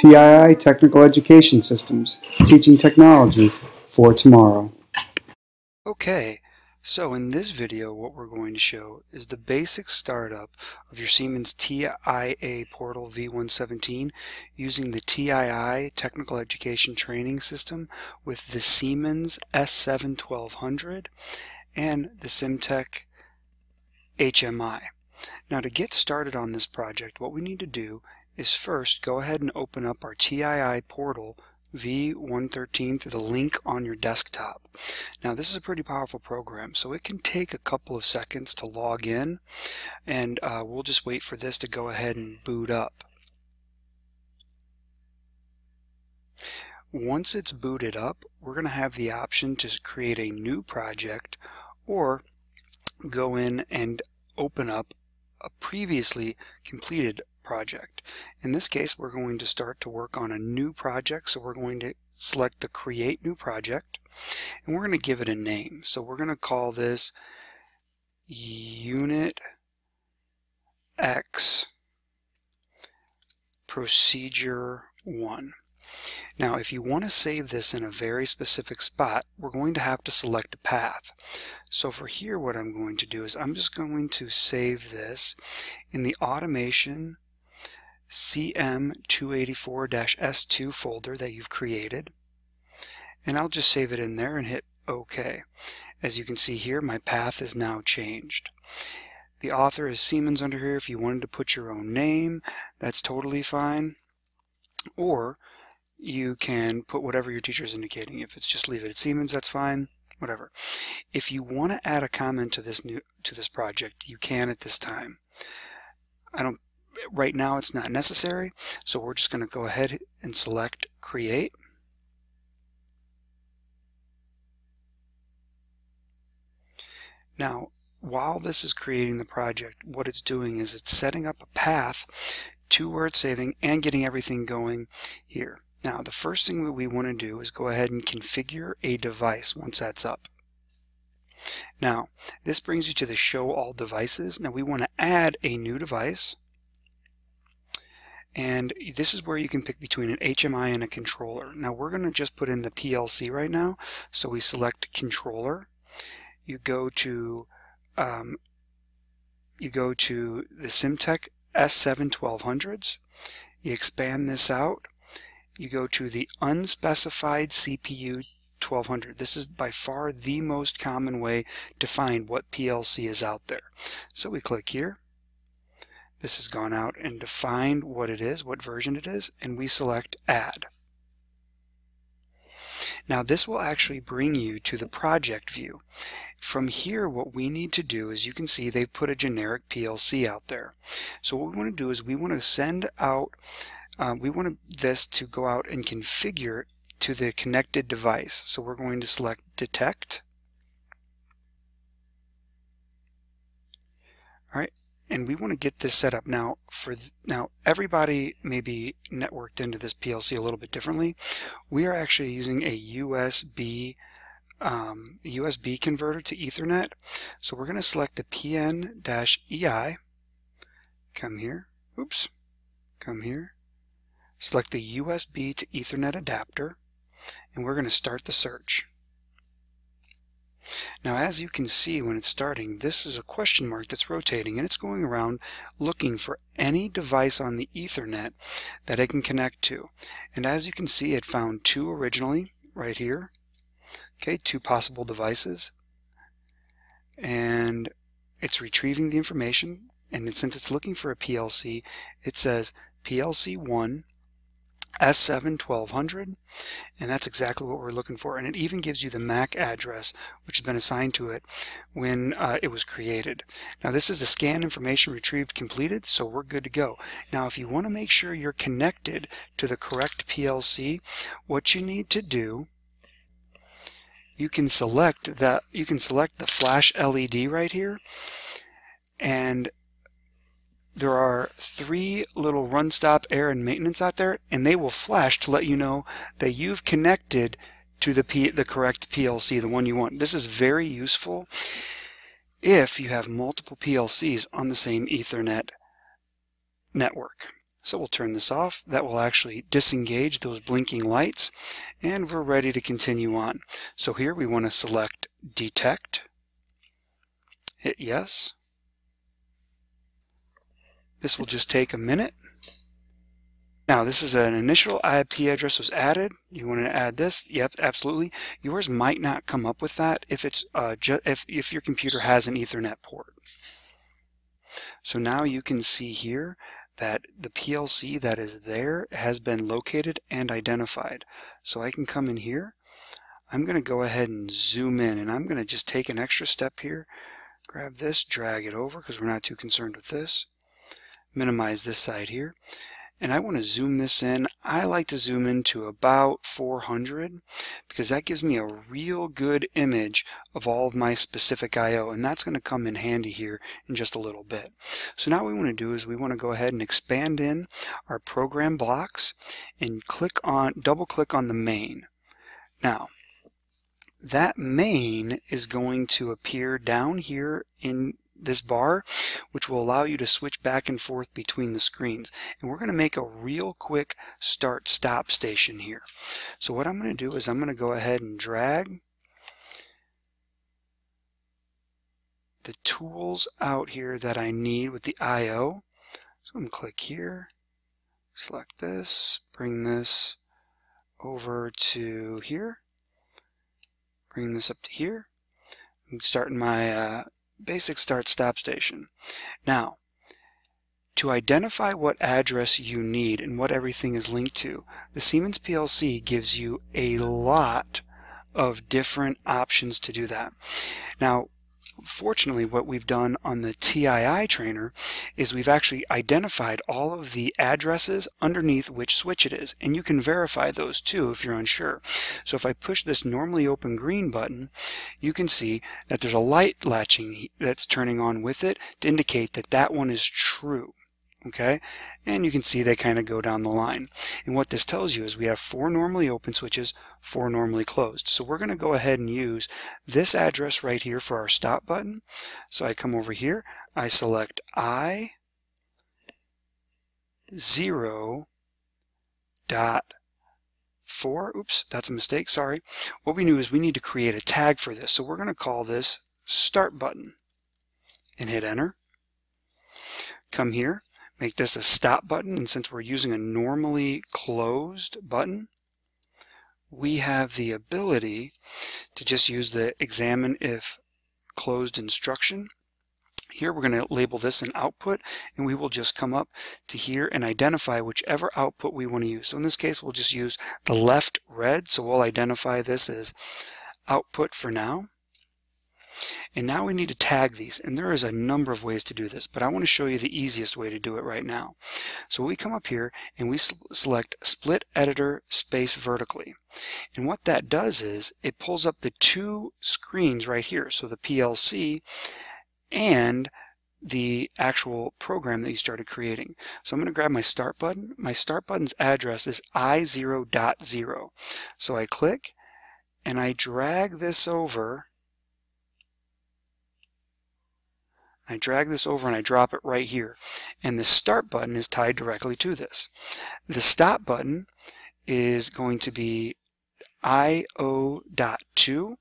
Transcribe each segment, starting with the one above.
TII Technical Education Systems, teaching technology for tomorrow. Okay, so in this video what we're going to show is the basic startup of your Siemens TIA Portal V117 using the TII Technical Education Training System with the Siemens S7 1200 and the SIMATIC HMI. Now to get started on this project what we need to do is first go ahead and open up our TIA portal V113 through the link on your desktop. Now this is a pretty powerful program so it can take a couple of seconds to log in and uh, we'll just wait for this to go ahead and boot up. Once it's booted up we're going to have the option to create a new project or go in and open up a previously completed project. In this case, we're going to start to work on a new project. So we're going to select the Create New Project, and we're going to give it a name. So we're going to call this Unit X Procedure 1. Now, if you want to save this in a very specific spot, we're going to have to select a path. So for here, what I'm going to do is I'm just going to save this in the Automation CM284-S2 folder that you've created. And I'll just save it in there and hit OK. As you can see here, my path is now changed. The author is Siemens under here. If you wanted to put your own name, that's totally fine. Or you can put whatever your teacher is indicating. If it's just leave it at Siemens, that's fine. Whatever. If you want to add a comment to this new to this project, you can at this time. I don't right now it's not necessary so we're just going to go ahead and select create. Now while this is creating the project what it's doing is it's setting up a path to where it's saving and getting everything going here. Now the first thing that we want to do is go ahead and configure a device once that's up. Now this brings you to the show all devices. Now we want to add a new device and this is where you can pick between an HMI and a controller. Now we're going to just put in the PLC right now. So we select controller. You go to um, you go to the SIMATIC S7 1200s. You expand this out. You go to the unspecified CPU 1200. This is by far the most common way to find what PLC is out there. So we click here this has gone out and defined what it is, what version it is, and we select Add. Now this will actually bring you to the project view. From here what we need to do is you can see they've put a generic PLC out there. So what we want to do is we want to send out, uh, we want this to go out and configure to the connected device. So we're going to select Detect. All right, and we want to get this set up. Now for now everybody may be networked into this PLC a little bit differently. We are actually using a USB um, USB converter to Ethernet. So we're going to select the PN/IE come here. Oops. Come here. Select the USB to Ethernet adapter and we're going to start the search now as you can see when it's starting, this is a question mark that's rotating and it's going around looking for any device on the Ethernet that it can connect to. And as you can see it found two originally right here. Okay, two possible devices. And it's retrieving the information and since it's looking for a PLC, it says PLC1 S7 1200 and that's exactly what we're looking for and it even gives you the MAC address which has been assigned to it when uh, it was created. Now this is the scan information retrieved completed so we're good to go. Now if you want to make sure you're connected to the correct PLC what you need to do you can select that you can select the flash LED right here and there are three little run stop error and maintenance out there and they will flash to let you know that you've connected to the P the correct PLC, the one you want. This is very useful if you have multiple PLCs on the same Ethernet network. So we'll turn this off. That will actually disengage those blinking lights and we're ready to continue on. So here we want to select detect, hit yes. This will just take a minute. Now this is an initial IP address was added. You want to add this? Yep, absolutely. Yours might not come up with that if it's uh, if if your computer has an Ethernet port. So now you can see here that the PLC that is there has been located and identified. So I can come in here. I'm going to go ahead and zoom in and I'm going to just take an extra step here. Grab this, drag it over because we're not too concerned with this. Minimize this side here and I want to zoom this in. I like to zoom in to about 400 because that gives me a real good image of all of my specific I.O. and that's going to come in handy here in just a little bit. So now what we want to do is we want to go ahead and expand in our program blocks and click on double click on the main. Now that main is going to appear down here in this bar, which will allow you to switch back and forth between the screens. And we're going to make a real quick start stop station here. So what I'm going to do is I'm going to go ahead and drag the tools out here that I need with the I.O. So I'm going to click here, select this, bring this over to here, bring this up to here. I'm starting my uh, basic start stop station. Now, to identify what address you need and what everything is linked to, the Siemens PLC gives you a lot of different options to do that. Now, fortunately, what we've done on the TII trainer is we've actually identified all of the addresses underneath which switch it is. And you can verify those too if you're unsure. So if I push this normally open green button, you can see that there's a light latching that's turning on with it to indicate that that one is true okay? And you can see they kind of go down the line. And what this tells you is we have four normally open switches four normally closed. So we're going to go ahead and use this address right here for our stop button. So I come over here I select I 0 dot 4 oops that's a mistake sorry. What we knew is we need to create a tag for this. So we're going to call this start button and hit enter. Come here make this a stop button and since we're using a normally closed button we have the ability to just use the examine if closed instruction here we're going to label this an output and we will just come up to here and identify whichever output we want to use. So in this case we'll just use the left red so we'll identify this as output for now. And now we need to tag these, and there is a number of ways to do this, but I want to show you the easiest way to do it right now. So we come up here and we select Split Editor Space Vertically. And what that does is it pulls up the two screens right here, so the PLC and the actual program that you started creating. So I'm going to grab my start button. My start button's address is i0.0. So I click and I drag this over I drag this over and I drop it right here. And the start button is tied directly to this. The stop button is going to be I0.2.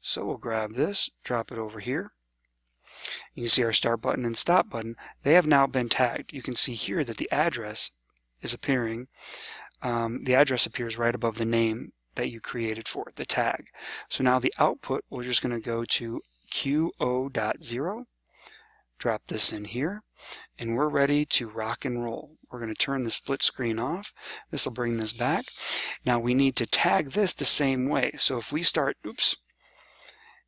So we'll grab this, drop it over here. You can see our start button and stop button. They have now been tagged. You can see here that the address is appearing. Um, the address appears right above the name that you created for it, the tag. So now the output, we're just going to go to Q0.0 drop this in here, and we're ready to rock and roll. We're going to turn the split screen off. This will bring this back. Now we need to tag this the same way. So if we start, oops,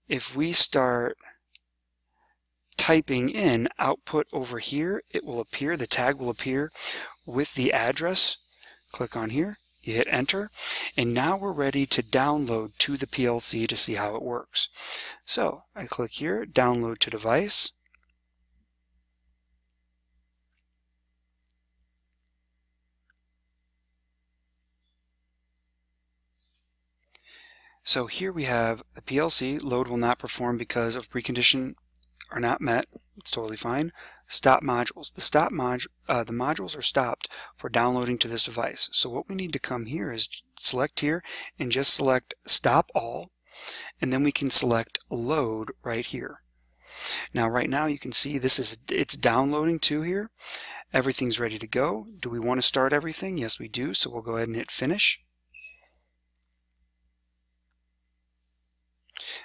if we start typing in output over here, it will appear, the tag will appear with the address. Click on here, you hit enter, and now we're ready to download to the PLC to see how it works. So I click here, download to device, So here we have the PLC load will not perform because of precondition are not met. It's totally fine. stop modules. The stop mod uh, the modules are stopped for downloading to this device. So what we need to come here is select here and just select stop all and then we can select load right here. Now right now you can see this is it's downloading to here. Everything's ready to go. Do we want to start everything? Yes we do. So we'll go ahead and hit finish.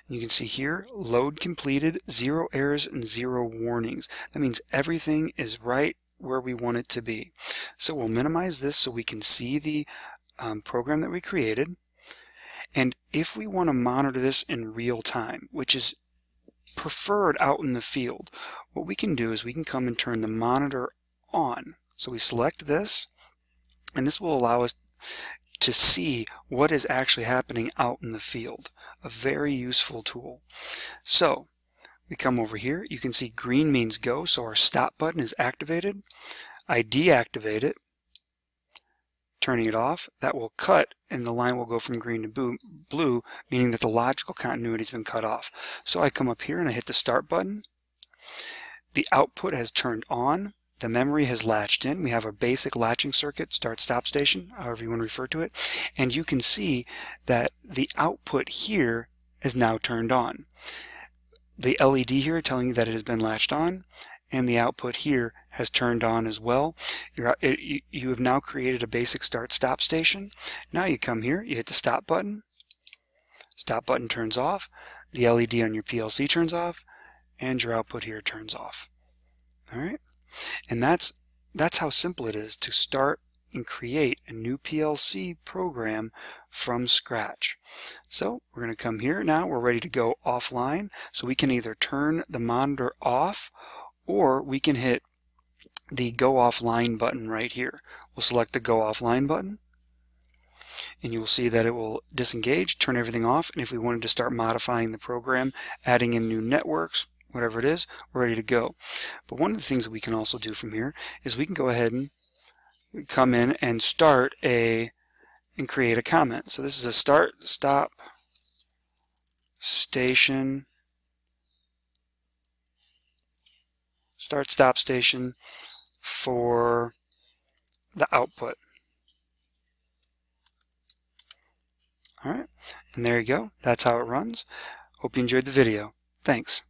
You can see here, load completed, zero errors and zero warnings. That means everything is right where we want it to be. So we'll minimize this so we can see the um, program that we created. And if we want to monitor this in real time, which is preferred out in the field, what we can do is we can come and turn the monitor on. So we select this, and this will allow us to see what is actually happening out in the field. A very useful tool. So we come over here. You can see green means go, so our stop button is activated. I deactivate it, turning it off. That will cut and the line will go from green to blue, meaning that the logical continuity has been cut off. So I come up here and I hit the start button. The output has turned on. The memory has latched in. We have a basic latching circuit, start stop station, however you want to refer to it. And you can see that the output here is now turned on. The LED here telling you that it has been latched on and the output here has turned on as well. It, you have now created a basic start stop station. Now you come here, you hit the stop button, stop button turns off, the LED on your PLC turns off, and your output here turns off. All right. And that's, that's how simple it is to start and create a new PLC program from scratch. So we're going to come here now. We're ready to go offline. So we can either turn the monitor off or we can hit the go offline button right here. We'll select the go offline button and you will see that it will disengage, turn everything off, and if we wanted to start modifying the program, adding in new networks, whatever it is, we're ready to go. But one of the things that we can also do from here is we can go ahead and come in and start a and create a comment. So this is a start, stop, station, start, stop station for the output. Alright, and there you go. That's how it runs. Hope you enjoyed the video. Thanks.